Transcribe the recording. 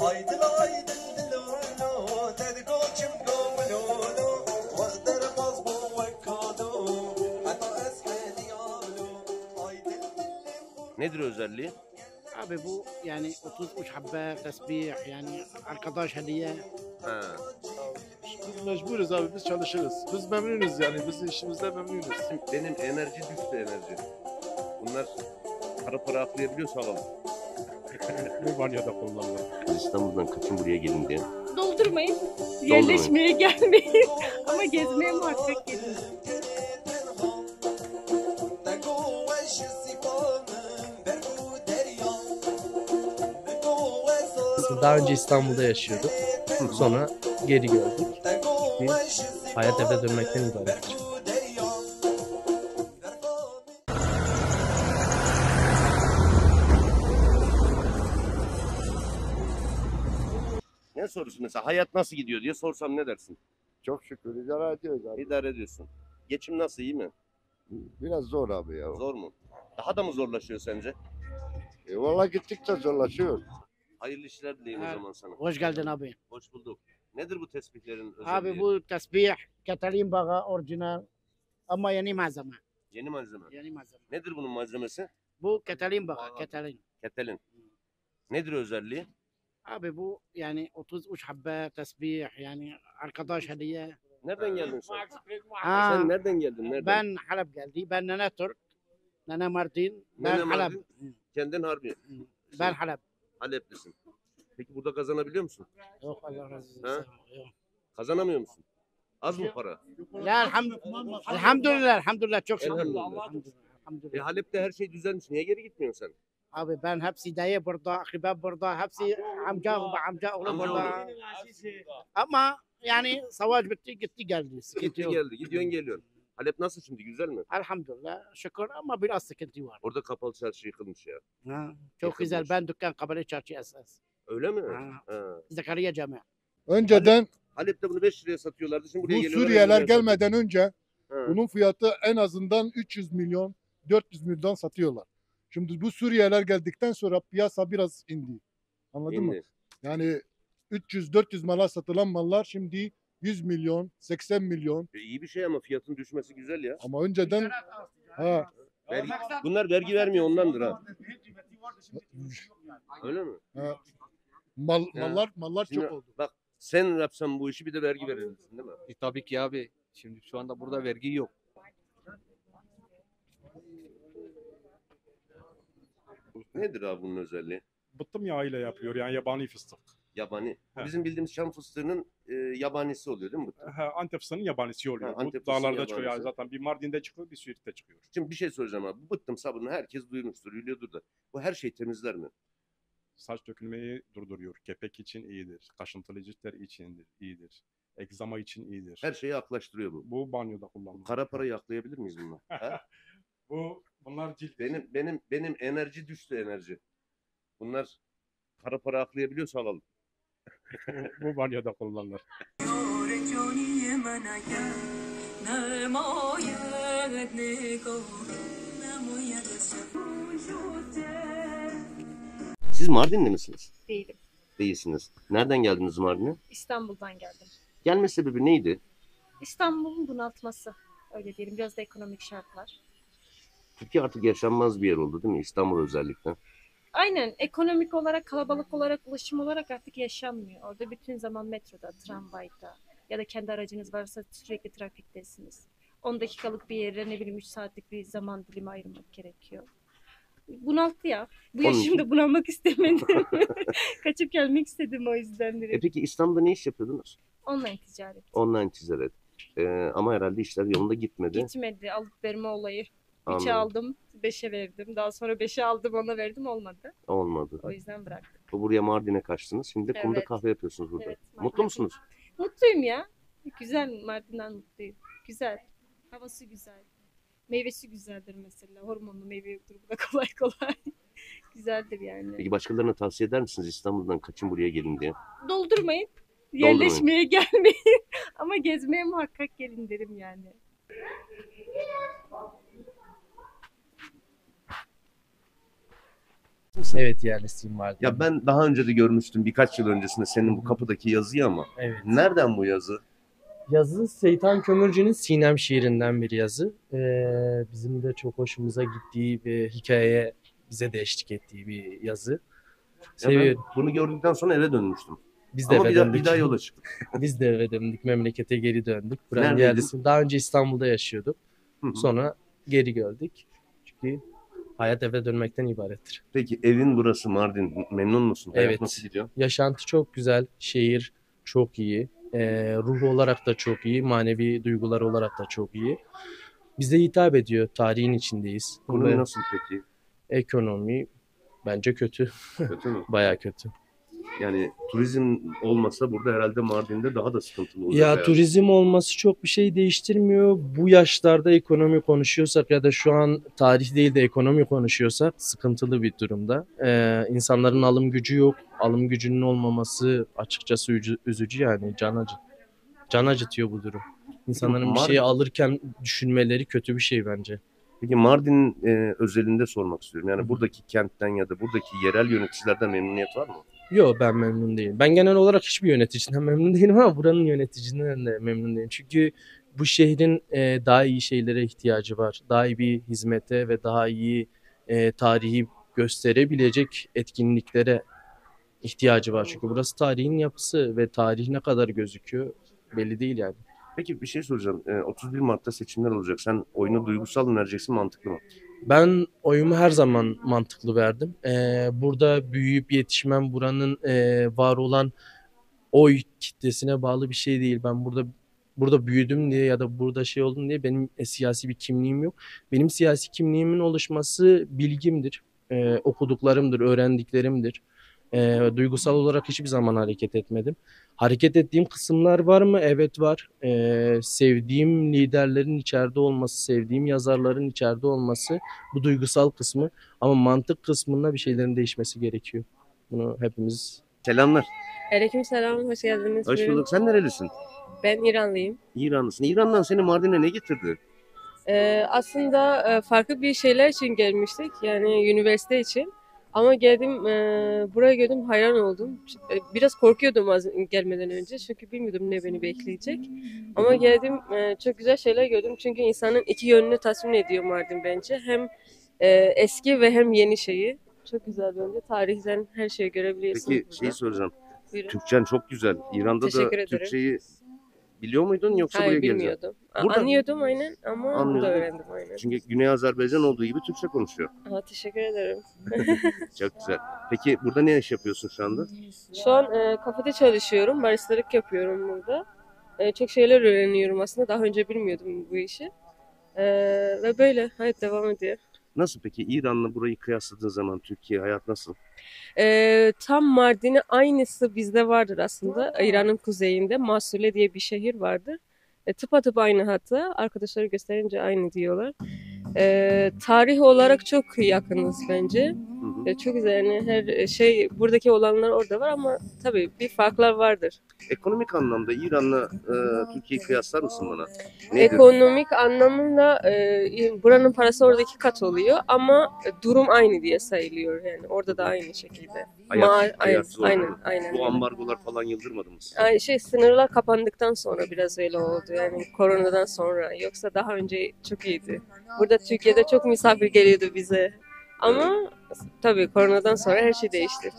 aydın aydın dilolo tedgo çimko melolo وقدر مصبو وكادو حتى اسحل يعملو aydın dillim Nedir özelliği? Abi bu yani 33 habbe tesbih yani arkadaş hediye. Ha. Biz mecburuz abi biz çalışırız. Biz memnunuz yani biz işimizde memnunuz. Benim enerji düştü enerji. Bunlar para para aklayabiliyorsa alalım. Bu banyoda kullanılır. İstanbul'dan kaçın buraya gelin diye. Doldurmayın. Yerleşmeye gelmeyin. Ama gezmeye muhakkak gelin. Daha önce İstanbul'da yaşıyorduk. Sonra geri gördük. Bir hayat eve dönmekten ibaret. Ne sorusun mesela hayat nasıl gidiyor diye sorsam ne dersin? Çok şükür idare ediyoruz abi. İdare ediyorsun. Geçim nasıl iyi mi? Biraz zor abi ya. Zor mu? Daha da mı zorlaşıyor sence? E, Valla gittikçe zorlaşıyor. Hayırlı işler dileyim o Evet. zaman sana. Hoş geldin abi. Hoş bulduk. Nedir bu tespihlerin özelliği? Abi bu tesbih Katalin bağı orijinal ama yeni malzeme. Yeni malzeme. Yeni malzeme. Nedir bunun malzemesi? Bu Katalin bağı, Katalin. Ketelin. Nedir özelliği? Abi bu yani 33 habbe tesbih yani arkadaş hediye. Nereden geldin sen? Ha, Sen nereden geldin? Nereden? ben Halep geldi. Ben Nene Türk. Nene Martin. Ben Nene Halep. Mardin. Kendin harbi. Ben Halep. Haleplisin. Peki burada kazanabiliyor musun? Yok Allah razı olsun. Ha? Yok. Kazanamıyor musun? Az mı para? La elhamdülillah. Elhamdülillah. Elhamdülillah. Çok şükür. Elhamdülillah. Elhamdülillah. E. Halep'te her şey düzelmiş. Niye geri gitmiyorsun sen? Abi ben hepsi dayı burada, ahibab burada, hepsi amca, amca oğlu burada. Ama yani savaş bitti, gitti geldi. Sıkıntı Gitti yok. geldi. Gidiyorsun geliyorsun. Halep nasıl şimdi? Güzel mi? Elhamdülillah, şükür ama biraz sıkıntı var. Orada kapalı çarşı yıkılmış ya. Ha, çok Yakınmış. güzel. Ben dükkan kabile çarşı esas. Öyle mi? Ha. Ha. Zekeriya Cami. Önceden Halep'te bunu 5 liraya satıyorlardı. Şimdi buraya bu geliyorlar. Suriyeliler 50 liraya gelmeden önce. Ha. bunun fiyatı en azından 300 milyon 400 milyon satıyorlar. Şimdi bu Suriyeliler geldikten sonra piyasa biraz indi. Anladın mı? İndi. Yani 300-400 mala satılan mallar şimdi 100 milyon, 80 milyon. E, iyi bir şey ama fiyatın düşmesi güzel ya. Ama önceden ha, Vergi, bunlar vergi vermiyor ondandır ha. Öyle mi? ha, mal, Ya. mallar mallar Şimdi çok oldu. Bak sen yapsan bu işi bir de vergi verirsin değil mi? E, tabii ki abi. Şimdi şu anda burada vergi yok. Nedir abi bunun özelliği? Bıttım yağıyla yapıyor yani yabani fıstık. Yabani. Bu He. Bizim bildiğimiz şam fıstığının e, yabanisi oluyor değil mi? bu? Ha, Antep fıstığının yabanisi oluyor. Ha, Antep Bu fıstığının dağlarda çıkıyor yani yabanisi. zaten. Bir Mardin'de çıkıyor, bir Siirt'te çıkıyor. Şimdi bir şey soracağım abi. Bu bıttım sabunu herkes duymuştur, biliyordur da. Bu her şey temizler mi? Saç dökülmeyi durduruyor. Kepek için iyidir. Kaşıntılı ciltler için iyidir. Egzama için iyidir. Her şeyi aklaştırıyor bu. Bu banyoda kullanılır. Kara parayı aklayabilir miyiz bununla? Ha? Bu bunlar cilt. Benim benim benim enerji düştü enerji. Bunlar kara para aklayabiliyorsa alalım. bu, bu banyoda kullanılır. Siz Mardinli misiniz? Değilim. Değilsiniz. Nereden geldiniz Mardin'e? İstanbul'dan geldim. Gelme sebebi neydi? İstanbul'un bunaltması. Öyle diyelim. Biraz da ekonomik şartlar. Türkiye artık yaşanmaz bir yer oldu değil mi? İstanbul özellikle. Aynen. Ekonomik olarak, kalabalık olarak, ulaşım olarak artık yaşanmıyor. Orada bütün zaman metroda, tramvayda ya da kendi aracınız varsa sürekli trafiktesiniz. 10 dakikalık bir yere ne bileyim 3 saatlik bir zaman dilimi ayırmak gerekiyor. Bunalttı ya. Bu Onun için- yaşımda bunalmak istemedim. Kaçıp gelmek istedim o yüzden E direkt. peki İstanbul'da ne iş yapıyordunuz? Online ticaret. Online ticaret. Ee, ama herhalde işler yolunda gitmedi. Gitmedi alıp verme olayı. 3'e Anladım. aldım, 5'e verdim. Daha sonra 5'e aldım, ona verdim olmadı. Olmadı. O yüzden bıraktım. Bu buraya Mardin'e kaçtınız. Şimdi de kumda Evet. kahve yapıyorsunuz burada. Evet, Mutlu musunuz? Mutluyum ya. Güzel Mardin'den mutluyum. Güzel. Havası güzel. Meyvesi güzeldir mesela. Hormonlu meyve yoktur burada kolay kolay. Güzeldir yani. Peki başkalarına tavsiye eder misiniz İstanbul'dan kaçın buraya gelin diye? Doldurmayın. Yerleşmeye gelmeyin. Ama gezmeye muhakkak gelin derim yani. Mısın? Evet yerlisiyim Mardin. Ya ben daha önce de görmüştüm birkaç yıl öncesinde senin bu kapıdaki yazıyı ama Evet. nereden bu yazı? Yazı Seytan Kömürcü'nün Sinem şiirinden bir yazı. Ee, bizim de çok hoşumuza gittiği bir hikayeye bize de eşlik ettiği bir yazı. Ya ben Seviyorum. bunu gördükten sonra eve dönmüştüm. Biz de Ama eve bir daha, döndük. bir daha yola çıktık. Biz de eve döndük. Memlekete geri döndük. Buranın yerlisi. Daha önce İstanbul'da yaşıyorduk. Sonra geri gördük. Çünkü hayat eve dönmekten ibarettir. Peki evin burası Mardin. Memnun musun? Hayat Evet. nasıl gidiyor? Yaşantı çok güzel. Şehir çok iyi. Ee, ruh olarak da çok iyi. Manevi duygular olarak da çok iyi. Bize hitap ediyor. Tarihin içindeyiz. Ekonomi nasıl peki? Ekonomi bence kötü. Kötü mü? Baya kötü. Yani turizm olmasa burada herhalde Mardin'de daha da sıkıntılı olacak. Ya hayat. turizm olması çok bir şey değiştirmiyor. Bu yaşlarda ekonomi konuşuyorsak ya da şu an tarih değil de ekonomi konuşuyorsak sıkıntılı bir durumda. Ee, insanların alım gücü yok. Alım gücünün olmaması açıkçası üzü- üzücü yani can acı. Can acıtıyor bu durum. İnsanların bir Mar- şeyi alırken düşünmeleri kötü bir şey bence. Peki Mardin e, özelinde sormak istiyorum. Yani buradaki kentten ya da buradaki yerel yöneticilerden memnuniyet var mı? Yok ben memnun değilim. Ben genel olarak hiçbir yöneticiden memnun değilim ama buranın yöneticisinden de memnun değilim. Çünkü bu şehrin e, daha iyi şeylere ihtiyacı var. Daha iyi bir hizmete ve daha iyi e, tarihi gösterebilecek etkinliklere ihtiyacı var. Çünkü burası tarihin yapısı ve tarih ne kadar gözüküyor belli değil yani. Peki bir şey soracağım. E, 31 Mart'ta seçimler olacak. Sen oyunu duygusal mı vereceksin mantıklı mı? Ben oyumu her zaman mantıklı verdim. Ee, burada büyüyüp yetişmem buranın e, var olan oy kitlesine bağlı bir şey değil. Ben burada burada büyüdüm diye ya da burada şey oldum diye benim e, siyasi bir kimliğim yok. Benim siyasi kimliğimin oluşması bilgimdir, e, okuduklarımdır, öğrendiklerimdir. E, duygusal olarak hiçbir zaman hareket etmedim. Hareket ettiğim kısımlar var mı? Evet var. E, sevdiğim liderlerin içeride olması, sevdiğim yazarların içeride olması bu duygusal kısmı. Ama mantık kısmında bir şeylerin değişmesi gerekiyor. Bunu hepimiz Selamlar. Aleykümselam, hoş geldiniz. Hoş bulduk. Sen nerelisin? Ben İranlıyım. İranlısın. İran'dan seni Mardin'e ne getirdi? Ee, aslında e, farklı bir şeyler için gelmiştik, yani üniversite için. Ama geldim, e, buraya geldim hayran oldum. E, Biraz korkuyordum az gelmeden önce çünkü bilmiyordum ne beni bekleyecek. Ama geldim, e, çok güzel şeyler gördüm çünkü insanın iki yönünü tasmin ediyor Mardin bence. Hem e, eski ve hem yeni şeyi. Çok güzel bence. Tarihten her şeyi görebiliyorsunuz Peki burada. şeyi soracağım. Buyurun. Türkçen çok güzel. İran'da da Teşekkür ederim. Türkçeyi biliyor muydun yoksa Hayır buraya geleceksin? bilmiyordum. A- Burada- Anlıyordum aynen ama burada Anlıyordum. öğrendim aynen. Çünkü Güney Azerbaycan olduğu gibi Türkçe konuşuyor. Aha, teşekkür ederim. Çok güzel. Peki burada ne iş yapıyorsun şu anda? Şu an e, kafede çalışıyorum. Baristalık yapıyorum burada. E, çok şeyler öğreniyorum aslında. Daha önce bilmiyordum bu işi. E, ve böyle hayat devam ediyor. Nasıl peki İran'la burayı kıyasladığın zaman Türkiye hayat nasıl? E, tam Mardin'e aynısı bizde vardır aslında. İran'ın kuzeyinde Masule diye bir şehir vardır. E, tıpatıp aynı hatta. Arkadaşları gösterince aynı diyorlar. E, tarih olarak çok yakınız bence. Hı. E, çok güzel yani her şey buradaki olanlar orada var ama tabii bir farklar vardır. Ekonomik anlamda İran'la e, Türkiye'yi kıyaslar mısın bana? Nedir? Ekonomik anlamında e, buranın parası oradaki kat oluyor ama durum aynı diye sayılıyor yani orada da aynı şekilde. Hayat, Ma- zor. aynen, aynen. Bu ambargolar falan yıldırmadı mı? sizi? Ay, şey sınırlar kapandıktan sonra biraz öyle oldu yani koronadan sonra yoksa daha önce çok iyiydi. Burada Türkiye'de çok misafir geliyordu bize ama tabii koronadan sonra her şey değişti.